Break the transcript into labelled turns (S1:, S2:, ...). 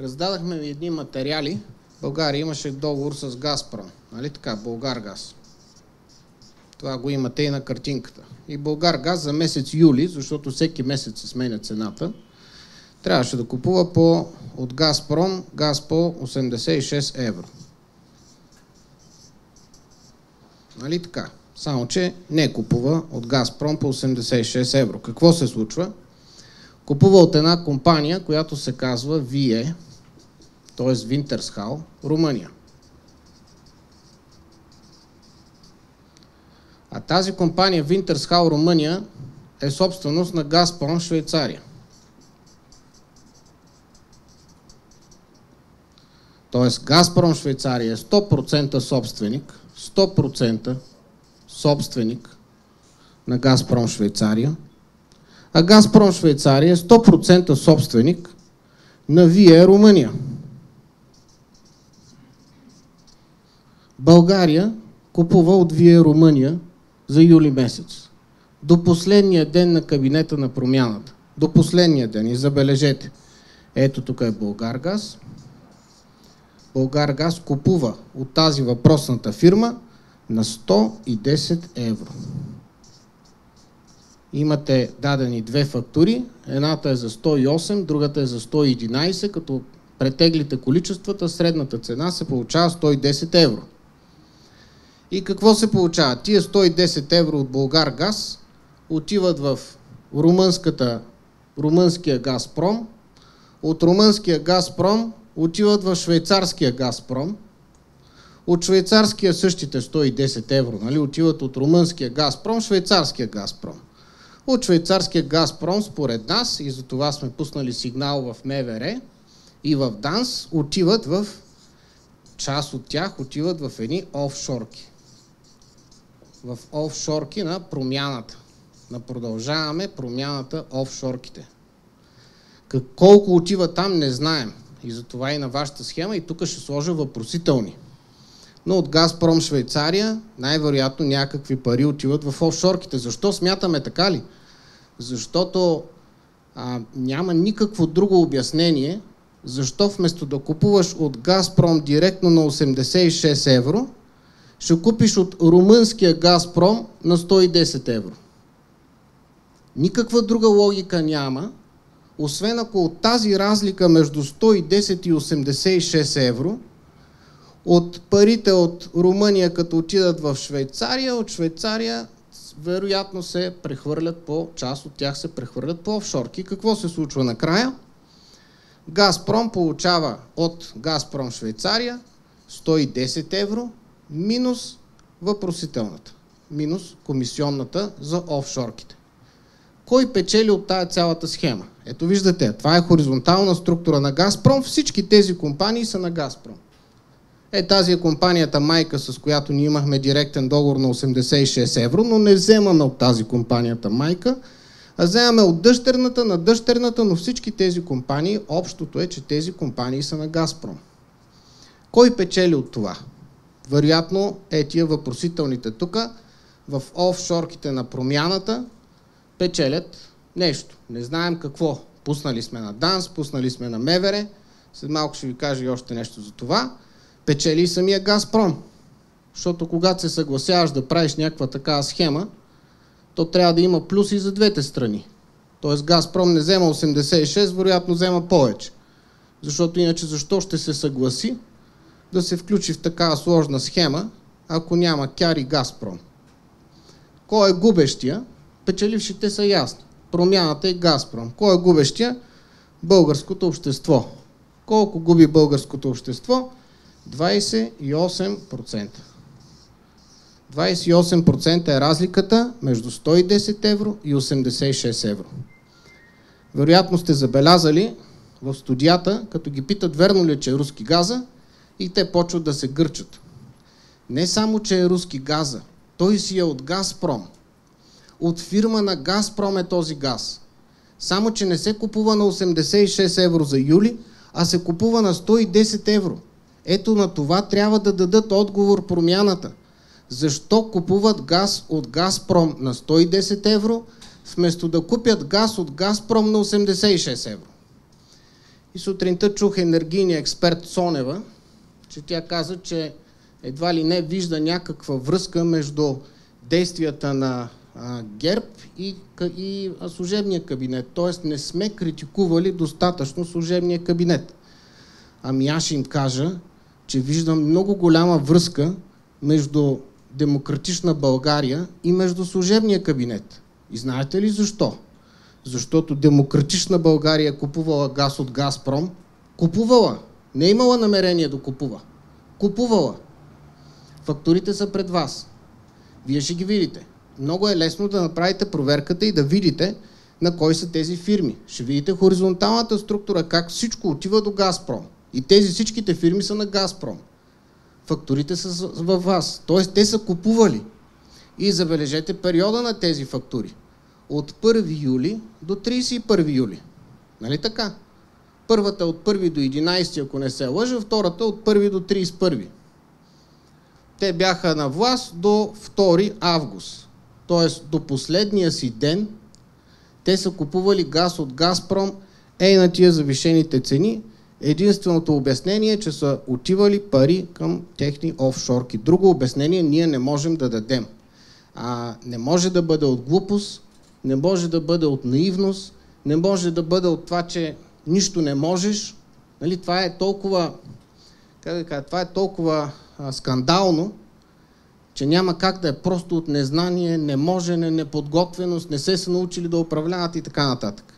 S1: раздадахме едни материали. България имаше договор с Газпром. Нали така? Българгаз. Това го имате и на картинката. И Българгаз за месец юли, защото всеки месец се сменя цената, трябваше да купува по, от Газпром газ по 86 евро. Нали така? Само, че не купува от Газпром по 86 евро. Какво се случва? Купува от една компания, която се казва VIE, т.е. Винтерсхал, Румъния. А тази компания Винтерсхал, Румъния е собственост на Газпром, Швейцария. Тоест Газпром Швейцария е 100% собственик, 100% собственик на Газпром Швейцария, а Газпром Швейцария е 100% собственик на Вие Румъния. България купува от Вие Румъния за юли месец. До последния ден на кабинета на промяната. До последния ден. И забележете. Ето тук е Българгаз. Българгаз купува от тази въпросната фирма на 110 евро. Имате дадени две фактури. Едната е за 108, другата е за 111, като претеглите количествата, средната цена се получава 110 евро. И какво се получава? Тия 110 евро от Българ газ отиват в румънската, румънския Газпром, от румънския Газпром отиват в швейцарския Газпром, от швейцарския същите 110 евро, нали, отиват от румънския Газпром, швейцарския Газпром. От швейцарския Газпром, според нас, и за това сме пуснали сигнал в МВР и в ДАНС, отиват в част от тях отиват в едни офшорки. В офшорки на промяната. На продължаваме промяната офшорките. Колко отива там, не знаем. И затова и на вашата схема и тук ще сложа въпросителни но от Газпром Швейцария най-вероятно някакви пари отиват в офшорките. Защо смятаме така ли? Защото а, няма никакво друго обяснение, защо вместо да купуваш от Газпром директно на 86 евро, ще купиш от румънския Газпром на 110 евро. Никаква друга логика няма, освен ако от тази разлика между 110 и 86 евро от парите от Румъния, като отидат в Швейцария, от Швейцария вероятно се прехвърлят по, част от тях се прехвърлят по офшорки. Какво се случва накрая? Газпром получава от Газпром Швейцария 110 евро минус въпросителната, минус комисионната за офшорките. Кой печели от тая цялата схема? Ето виждате, това е хоризонтална структура на Газпром. Всички тези компании са на Газпром. Е, тази е компанията майка, с която ние имахме директен договор на 86 евро, но не вземаме от тази компанията майка, а вземаме от дъщерната на дъщерната, но всички тези компании, общото е, че тези компании са на Газпром. Кой печели от това? Вероятно е тия въпросителните тук, в офшорките на промяната, печелят нещо. Не знаем какво. Пуснали сме на ДАНС, пуснали сме на Мевере. След малко ще ви кажа и още нещо за това печели и самия Газпром. Защото когато се съгласяваш да правиш някаква такава схема, то трябва да има плюси за двете страни. Тоест Газпром не взема 86, вероятно взема повече. Защото иначе защо ще се съгласи да се включи в такава сложна схема, ако няма Кяр и Газпром? Кой е губещия? Печелившите са ясни. Промяната е Газпром. Кой е губещия? Българското общество. Колко губи българското общество? 28%. 28% е разликата между 110 евро и 86 евро. Вероятно сте забелязали в студията, като ги питат верно ли е, че е руски газа, и те почват да се гърчат. Не само, че е руски газа, той си е от Газпром. От фирма на Газпром е този газ. Само, че не се купува на 86 евро за юли, а се купува на 110 евро. Ето на това трябва да дадат отговор промяната. Защо купуват газ от Газпром на 110 евро, вместо да купят газ от Газпром на 86 евро? И сутринта чух енергийния експерт Сонева, че тя каза, че едва ли не вижда някаква връзка между действията на ГЕРБ и, и служебния кабинет. Тоест не сме критикували достатъчно служебния кабинет. Ами аз ще им кажа, че виждам много голяма връзка между демократична България и между служебния кабинет. И знаете ли защо? Защото демократична България е купувала газ от Газпром. Купувала. Не е имала намерение да купува. Купувала. Фактурите са пред вас. Вие ще ги видите. Много е лесно да направите проверката и да видите на кой са тези фирми. Ще видите хоризонталната структура, как всичко отива до Газпром. И тези всичките фирми са на Газпром. Фактурите са във вас. Тоест те са купували. И забележете периода на тези фактури. От 1 юли до 31 юли. Нали така? Първата от 1 до 11, ако не се лъжа, втората от 1 до 31. Те бяха на власт до 2 август. Тоест до последния си ден те са купували газ от Газпром, ей на тия завишените цени. Единственото обяснение е, че са отивали пари към техни офшорки. Друго обяснение ние не можем да дадем. А, не може да бъде от глупост, не може да бъде от наивност, не може да бъде от това, че нищо не можеш. Нали, това е толкова, как да кажа, това е толкова а, скандално, че няма как да е просто от незнание, неможене, неподготвеност, не се са научили да управляват и така нататък.